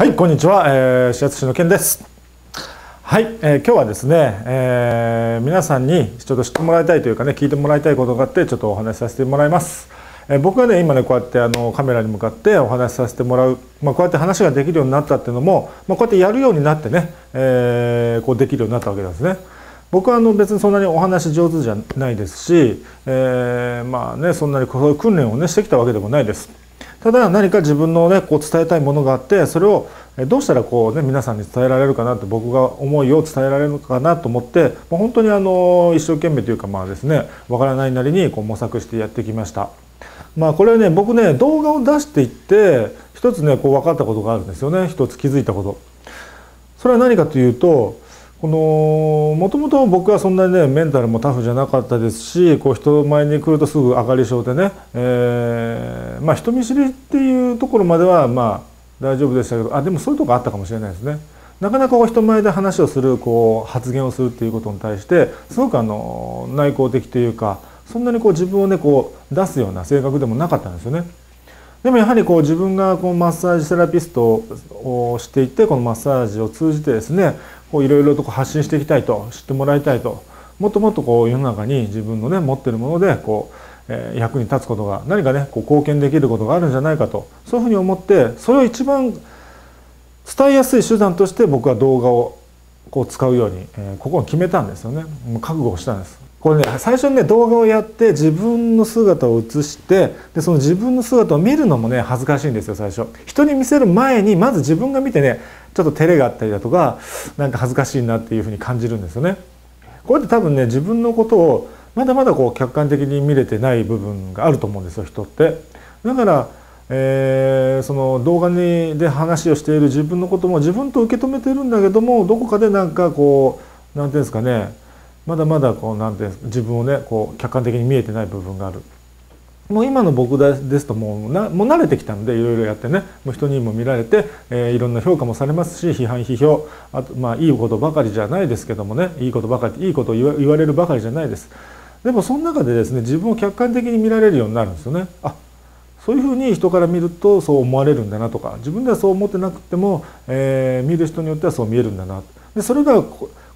はいこんにちは、えー、視圧師の健ですはい、えー、今日はですね、えー、皆さんにちょっと知ってもらいたいというかね聞いてもらいたいことがあってちょっとお話しさせてもらいますえ僕はね今ねこうやってあのカメラに向かってお話しさせてもらう、まあ、こうやって話ができるようになったっていうのも、まあ、こうやってやるようになってね、えー、こうできるようになったわけですね。僕はあの別にそんなにお話上手じゃないですし、えー、まあねそんなにこういう訓練をねしてきたわけでもないです。ただ何か自分のねこう伝えたいものがあってそれをどうしたらこうね皆さんに伝えられるかなって僕が思いを伝えられるかなと思って本当にあの一生懸命というかまあですねわからないなりにこう模索してやってきました。まあこれね僕ね動画を出していって一つねこう分かったことがあるんですよね一つ気づいたこと。それは何かというとこのもともと僕はそんなにねメンタルもタフじゃなかったですしこう人前に来るとすぐ上がり症でね、えー、まあ人見知りっていうところまではまあ大丈夫でしたけどあでもそういうとこあったかもしれないですね。なかなかこう人前で話をするこう発言をするっていうことに対してすごくあの内向的というかそんなにこう自分をねこう出すような性格でもなかったんですよね。でもやはりこう自分がこうマッサージセラピストをしていてこのマッサージを通じてですねこういろいろとこう発信していきたいと知ってもらいたいと。もっともっとこう世の中に自分のね持ってるものでこう、えー、役に立つことが何かねこう貢献できることがあるんじゃないかとそういうふうに思ってそれを一番伝えやすい手段として僕は動画をこう使うように、えー、ここを決めたんですよね。覚悟をしたんです。これね最初にね動画をやって自分の姿を映してでその自分の姿を見るのもね恥ずかしいんですよ最初。人に見せる前にまず自分が見てねちょっと照れがあったりだとかなんか恥ずかしいなっていうふうに感じるんですよね。これって多分ね自分のことをまだまだこう客観的に見れてない部分があると思うんですよ人って。だから、えー、その動画にで話をしている自分のことも自分と受け止めてるんだけどもどこかでなんかこう何て言うんですかね。まだまだこうなんて自分をねこう客観的に見えてない部分がある。もう今の僕ですともうなもう慣れてきたのでいろいろやってねもう人にも見られて、えー、いろんな評価もされますし批判批評あとまあいいことばかりじゃないですけどもねいいことばかりいいこと言われるばかりじゃないです。でもその中でですね自分を客観的に見られるようになるんですよね。あそういうふうに人から見るとそう思われるんだなとか自分ではそう思ってなくても、えー、見る人によってはそう見えるんだなでそれが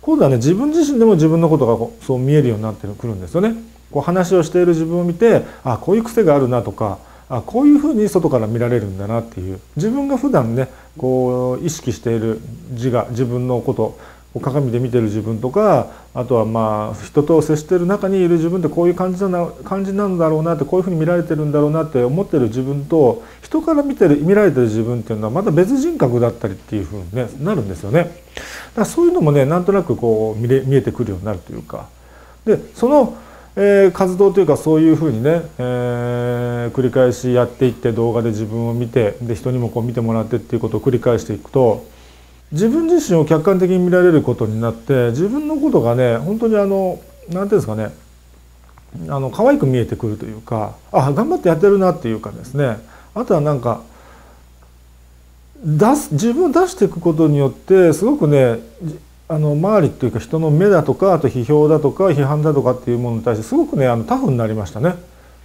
今度はね自分自身でも自分のことがそう見えるようになってくるんですよね。こう話をしている自分を見てあこういう癖があるなとかあこういうふうに外から見られるんだなっていう自分が普段ねこう意識している自我自分のこと鏡で見てる自分とかあとはまあ人と接してる中にいる自分ってこういう感じな感じなんだろうなってこういうふうに見られてるんだろうなって思ってる自分と人から見てる見られてる自分っていうのはまた別人格だったりっていうふうに、ね、なるんですよね。だからそういうのもねなんとなくこう見れ見えてくるようになるというかでその、えー、活動というかそういうふうにね、えー、繰り返しやっていって動画で自分を見てで人にもこう見てもらってっていうことを繰り返していくと自分自身を客観的に見られることになって自分のことがね本当にあの何ていうんですかねあの可愛く見えてくるというかあ頑張ってやってるなっていうかですねあとはなんか出す自分を出していくことによってすごくねあの周りっていうか人の目だとかあと批評だとか批判だとかっていうものに対してすごくねあのタフになりましたね。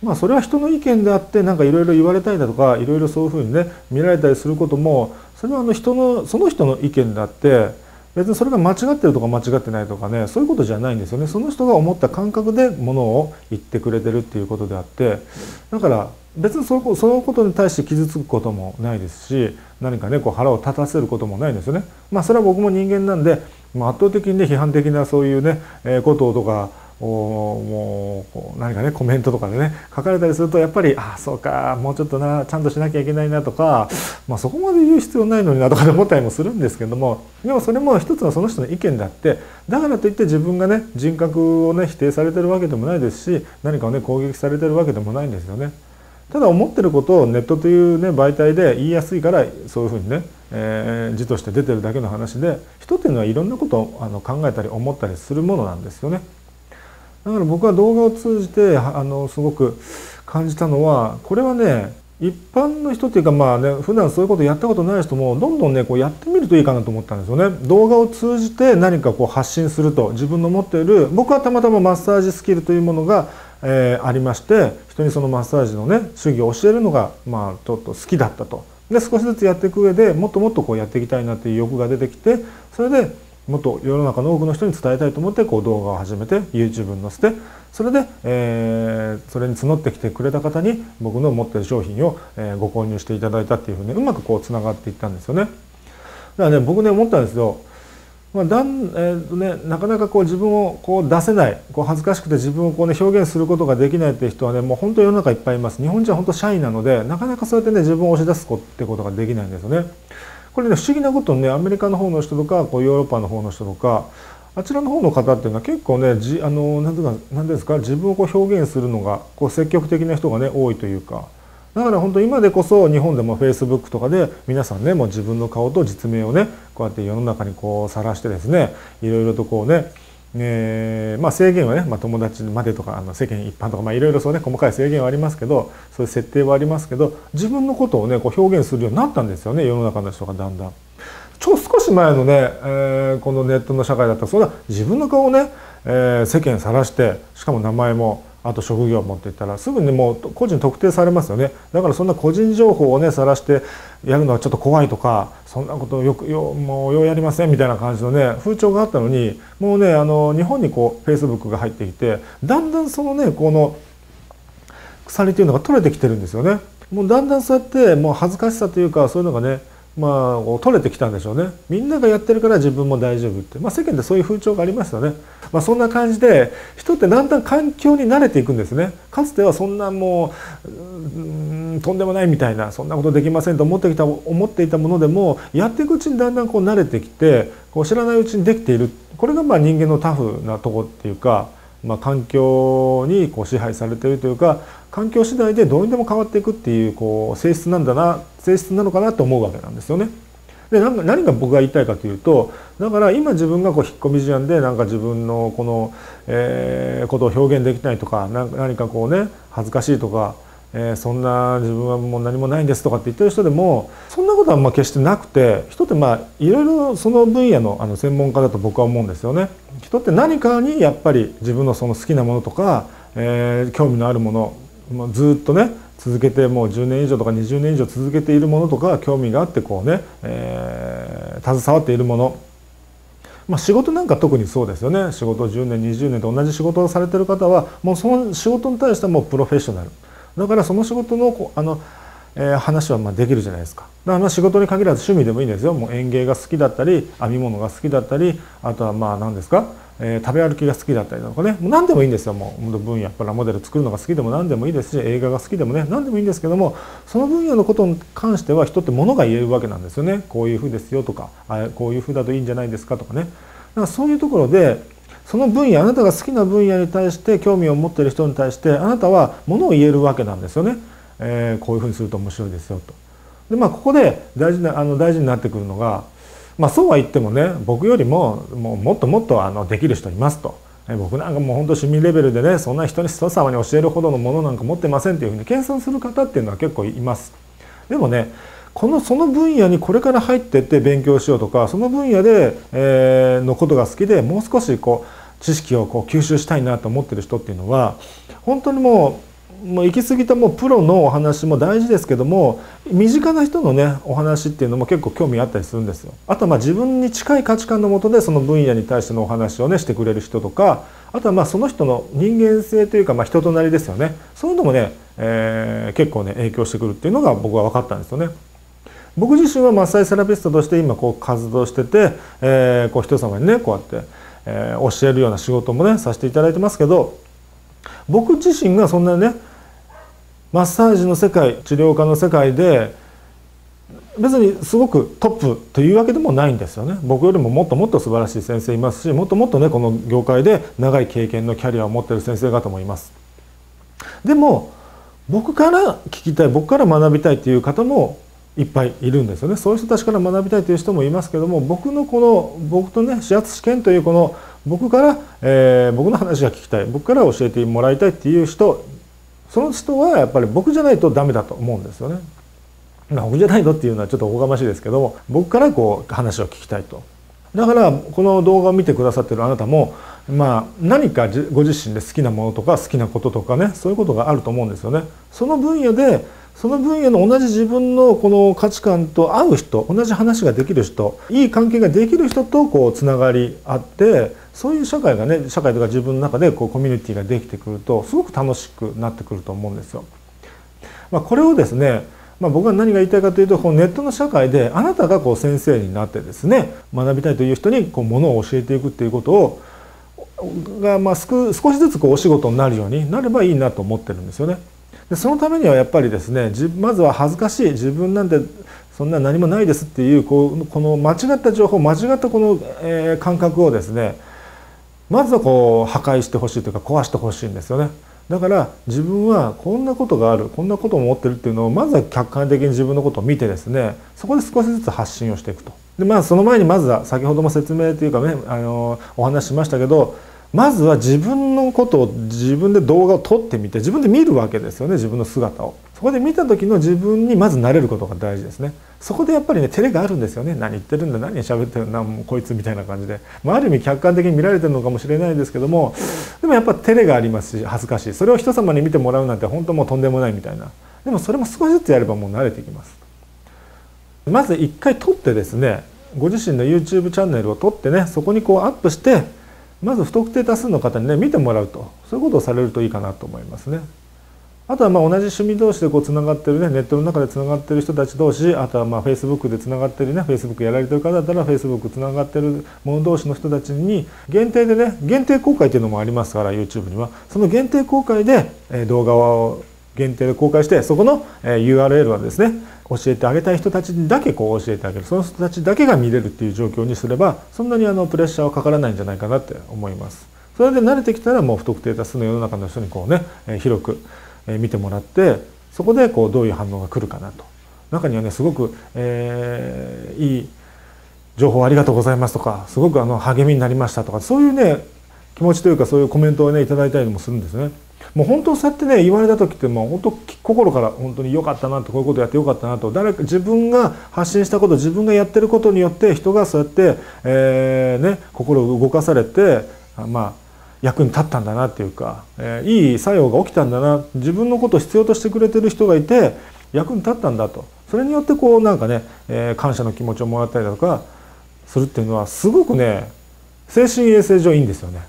まあそれは人の意見であってなんかいろいろ言われたりだとかいろいろそういうふうにね見られたりすることもそれはあの人のその人の意見であって別にそれが間違ってるとか間違ってないとかねそういうことじゃないんですよねその人が思った感覚でものを言ってくれてるっていうことであってだから別にそのそのことに対して傷つくこともないですし何かねこう腹を立たせることもないんですよね。まあそれは僕も人間なんで、まあ、圧倒的にね批判的なそういうね、えー、こととかおもう何かねコメントとかでね書かれたりするとやっぱりああそうかもうちょっとなちゃんとしなきゃいけないなとか、まあ、そこまで言う必要ないのになとか思ったりもするんですけどもでもそれも一つのその人の意見であってだからといって自分がね人格をね否定されてるわけでもないですし何かをね攻撃されてるわけでもないんですよね。ただ思ってることをネットというね媒体で言いやすいからそういうふうにね、えー、字として出てるだけの話で人っていうのはいろんなことをあの考えたり思ったりするものなんですよね。だから僕は動画を通じてあのすごく感じたのはこれはね一般の人っていうかまあね普段そういうことやったことない人もどんどんねこうやってみるといいかなと思ったんですよね。動画を通じて何かこう発信すると自分の持っている僕はたまたまマッサージスキルというものが、えー、ありまして人にそのマッサージのね主義を教えるのがまあちょっと好きだったと。で少しずつやっていく上でもっともっとこうやっていきたいなっていう欲が出てきてそれでもっと世の中の多くの人に伝えたいと思ってこう動画を始めて YouTube に載せてそれで、えー、それに募ってきてくれた方に僕の持ってる商品を、えー、ご購入していただいたっていうふうにうまくこうつながっていったんですよね。だからね僕ね思ったんですよまあだんえーとね、なかなかこう自分をこう出せないこう恥ずかしくて自分をこう、ね、表現することができないっていう人はねもう本当世の中いっぱいいます日本人は本当シャイなのでなかなかそうやってね自分を押し出すってことができないんですよね。これね不思議なことにねアメリカの方の人とかこうヨーロッパの方の人とかあちらの方の方っていうのは結構ねあの何ていうか何ですか自分をこう表現するのがこう積極的な人がね多いというか。だから本当今でこそ日本でもフェイスブックとかで皆さんねもう自分の顔と実名をねこうやって世の中にこう晒してですねいろいろとこうねえーまあ、制限はね、まあ、友達までとかあの世間一般とか、まあ、いろいろそうね細かい制限はありますけどそういう設定はありますけど自分のことをねこう表現するようになったんですよね世の中の人がだんだん。ちょ少し前のね、えー、このネットの社会だったらそんな自分の顔をね、えー、世間さらしてしかも名前もあと職業を持っていったらすぐにもう個人特定されますよねだからそんな個人情報をね晒してやるのはちょっと怖いとかそんなことよくよもうようやりませんみたいな感じのね風潮があったのにもうねあの日本にこうフェイスブックが入ってきてだんだんそのねこの鎖というのが取れてきてるんですよね。もうだんだんそうやってもう恥ずかしさというかそういうのがねまあ、取れてきたんでしょうね。みんながやってるから自分も大丈夫って、まあ、世間でそういう風潮がありますよね、まあ、そんな感じで人ってだんだん環境に慣れていくんですね。かつてはそんなもううんとんでもないみたいなそんなことできませんと思ってきた思っていたものでもやっていくうちにだんだんこう慣れてきてこう知らないうちにできている。これがまあ人間のタフなとこっていうかまあ、環境にこう支配されているというか環境次第でどうにでも変わっていくっていうこう性質なんだな性質なのかなと思うわけなんですよね。で何が僕が言いたいかというとだから今自分がこう引っ込み思案でなんか自分のこの、えー、ことを表現できないとか何かこうね恥ずかしいとかえー、そんな自分はもう何もないんですとかって言ってる人でもそんなことはまあ決してなくて人ってまあいろいろその分野のあの専門家だと僕は思うんですよね。人って何かにやっぱり自分のその好きなものとか、えー、興味のあるもの、まあ、ずっとね続けてもう10年以上とか20年以上続けているものとか興味があってこうね、えー、携わっているもの。まあ、仕事なんか特にそうですよね。仕事10年20年と同じ仕事をされてる方はもうその仕事に対してはもうプロフェッショナル。だからその仕事のあの、えー、話はまあできるじゃないですか。だからまあ仕事に限らず趣味でもいいんですよ。もう園芸が好きだったり編み物が好きだったりあとはまあ何ですか、えー、食べ歩きが好きだったりとかね。何でもいいんですよもう。分野プラモデル作るのが好きでも何でもいいですし映画が好きでもね何でもいいんですけどもその分野のことに関しては人ってものが言えるわけなんですよね。こういうふうですよとかあこういうふうだといいんじゃないですかとかね。だからそういうところでその分野あなたが好きな分野に対して興味を持ってる人に対してあなたはものを言えるわけなんですよね、えー、こういうふうにすると面白いですよと。でまあここで大事なあの大事になってくるのが、まあ、そうは言ってもね僕よりももうもっともっとあのできる人いますと。僕なんかもう本当趣味レベルでねそんな人に人様に教えるほどのものなんか持ってませんっていうふうに謙遜する方っていうのは結構います。でもねこのその分野にこれから入ってって勉強しようとかその分野で、えー、のことが好きでもう少しこう知識をこう吸収したいなと思ってる人っていうのは本当にもうもう行き過ぎたもうプロのお話も大事ですけども身近な人のねお話っていうのも結構興味あったりするんですよ。あとはまあ自分に近い価値観のもとでその分野に対してのお話をねしてくれる人とかあとはまあその人の人間性というかまあ人となりですよねそういうのもね、えー、結構ね影響してくるっていうのが僕は分かったんですよね。僕自身はマッサージセラピストとして今こう活動してて、えー、こう人様にねこうやってえー、教えるような仕事もねさせていただいてますけど僕自身がそんなねマッサージの世界治療科の世界で別にすごくトップというわけでもないんですよね。僕よりももっともっと素晴らしい先生いますしもっともっとねこの業界で長い経験のキャリアを持ってる先生方もいます。でも僕から聞きたい僕から学びたいっていう方もいっぱいいるんですよね。そういう人たちから学びたいという人もいますけども僕のこの僕とね指圧試験というこの僕から、えー、僕の話が聞きたい僕から教えてもらいたいっていう人その人はやっぱり僕じゃないとダメだと思うんですよね。僕じゃないのっていうのはちょっとおこがましいですけども僕からこう話を聞きたいと。だからこの動画を見てくださってるあなたもまあ何かご自身で好きなものとか好きなこととかねそういうことがあると思うんですよね。その分野でその分野の同じ自分のこの価値観と合う人同じ話ができる人いい関係ができる人とこうつながりあってそういう社会がね社会とか自分の中でこうコミュニティができてくるとすごく楽しくなってくると思うんですよ。まあ、これをですねまあ、僕は何が言いたいかというとこのネットの社会であなたがこう先生になってですね学びたいという人にこうものを教えていくっていうことをがまあ少しずつこうお仕事になるようになればいいなと思ってるんですよね。でそのためにはやっぱりですねまずは恥ずかしい自分なんてそんな何もないですっていうこうこの間違った情報間違ったこの、えー、感覚をですねまずはこう破壊してほしいというか壊してほしいんですよね。だから自分はこんなことがあるこんなことを思ってるっていうのをまずは客観的に自分のことを見てですねそこで少しずつ発信をしていくと。でまあその前にまずは先ほども説明というかねあのお話ししましたけどまずは自分のことを自分で動画を撮ってみて自分で見るわけですよね自分の姿を。そこで見た時の自分にまず慣れることが大事ですね。そこでやっぱりね照れがあるんですよね。何言ってるんだ何喋ってるんだもうこいつみたいな感じで、まあ、ある意味客観的に見られてるのかもしれないですけどもでもやっぱ照れがありますし恥ずかしい。それを人様に見てもらうなんて本当もうとんでもないみたいな。でもそれも少しずつやればもう慣れていきます。まず一回撮ってですねご自身の YouTube チャンネルを撮ってねそこにこうアップしてまず不特定多数の方にね見てもらうとそういうことをされるといいかなと思いますね。あとはまあ同じ趣味同士でこうつながってるねネットの中でつながってる人たち同士あとはまあフェイスブックでつながってるねフェイスブックやられてる方だったらフェイスブックつながってる者同士の人たちに限定でね限定公開っていうのもありますから YouTube にはその限定公開で動画を限定で公開してそこの URL はですね教えてあげたい人たちにだけこう教えてあげるその人たちだけが見れるっていう状況にすればそんなにあのプレッシャーはかからないんじゃないかなって思います。それで慣れてきたらもう不特定多数の世の中の人にこうね広く見てもらってそこでこうどういう反応が来るかなと中にはねすごく、えー、いい情報ありがとうございますとかすごくあの励みになりましたとかそういうね気持ちというかそういうコメントをねいいたりもするんですね。もう本当そうやってね言われた時ってもう本当心から本当に良かったなとこういうことやって良かったなと誰か自分が発信したこと自分がやってることによって人がそうやって、えーね、心を動かされてまあ役に立ったんだなっていうか、えー、いい作用が起きたんだな自分のことを必要としてくれてる人がいて役に立ったんだとそれによってこうなんかね、えー、感謝の気持ちをもらったりだとかするっていうのはすごくね精神衛生上いいんですよね。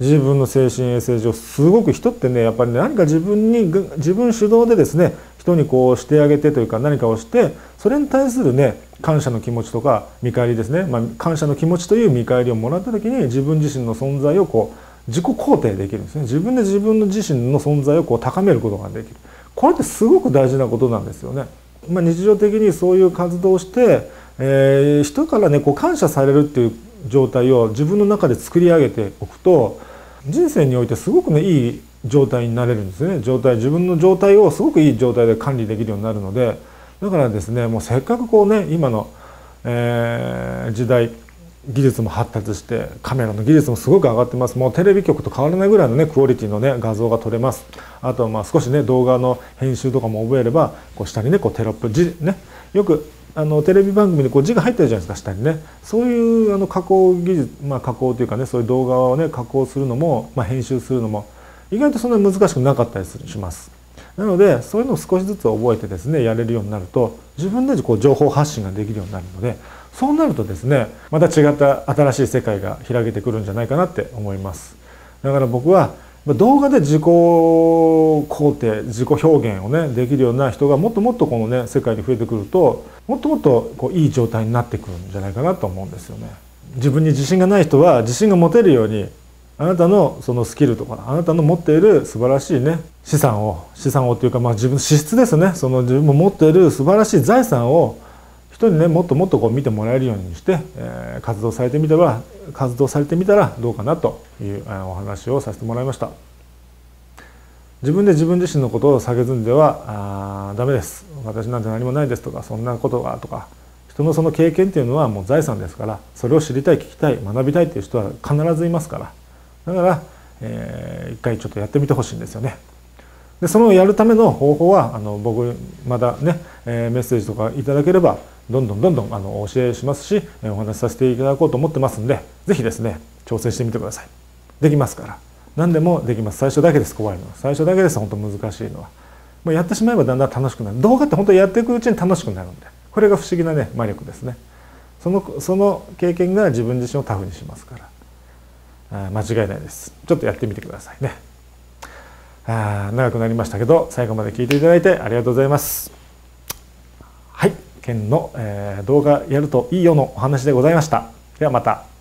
自分の精神衛生上すごく人ってねやっぱり、ね、何か自分に自分主導でですね人にこうしてあげてというか何かをしてそれに対するね感謝の気持ちとか見返りですね、まあ、感謝の気持ちという見返りをもらった時に自分自身の存在をこう自己肯定できるんですね。自分で自分の自身の存在をこう高めることができる。これってすごく大事なことなんですよね。まあ、日常的にそういう活動をして、えー、人からねこう感謝されるっていう状態を自分の中で作り上げておくと人生においてすごくねいい状態になれるんですね。状態自分の状態をすごくいい状態で管理できるようになるのでだからですねもうせっかくこうね今の、えー、時代技術も発達してカメラの技術もすごく上がってます。もうテレビ局と変わらないぐらいのねクオリティのね画像が撮れます。あとはまあ少しね動画の編集とかも覚えればこう下にねこうテロップ字ねよくあのテレビ番組でこう字が入ってるじゃないですか下にね。そういうあの加工技術まあ加工というかねそういう動画をね加工するのも、まあ、編集するのも意外とそんなに難しくなかったりします。なのでそういうのを少しずつ覚えてですねやれるようになると自分でこう情報発信ができるようになるのでそうなるとですねまた違った新しい世界が開けてくるんじゃないかなって思います。だから僕は動画で自己肯定自己表現をねできるような人がもっともっとこのね世界に増えてくるともっともっとこういい状態になってくるんじゃないかなと思うんですよね。自分に自信がない人は自信が持てるようにあなたのそのスキルとかあなたの持っている素晴らしいね資産を資産をっていうかまあ自分の資質ですねその自分も持っている素晴らしい財産を人にねもっともっとこう見てもらえるようにして、えー、活動されてみたら活動されてみたらどうかなというお話をさせてもらいました。自分で自分自身のことを下げずんではあダメです私なんて何もないですとかそんなことがとか人のその経験っていうのはもう財産ですからそれを知りたい聞きたい学びたいっていう人は必ずいますからだから、えー、一回ちょっとやってみてほしいんですよね。でそのやるための方法はあの僕まだね、えー、メッセージとかいただければどんどんどんどんあのお教えしますしお話しさせていただこうと思ってますんで是非ですね挑戦してみてください。できますから。何でもできます。最初だけです。怖いのは。最初だけです。本当難しいのは。もうやってしまえばだんだん楽しくなる。動画って本当にやっていくうちに楽しくなるんで。これが不思議なね魔力ですね。そのその経験が自分自身をタフにしますから。間違いないです。ちょっとやってみてくださいね。あ長くなりましたけど最後まで聞いていただいてありがとうございます。はい。県の、えー、動画やるといいよのお話でございました。ではまた。